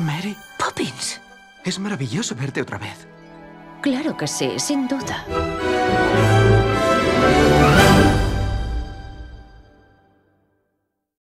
Mary. Poppins. Es maravilloso verte otra vez. Claro que sí, sin duda.